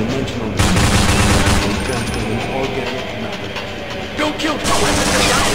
dimensional matter. Don't kill Joe!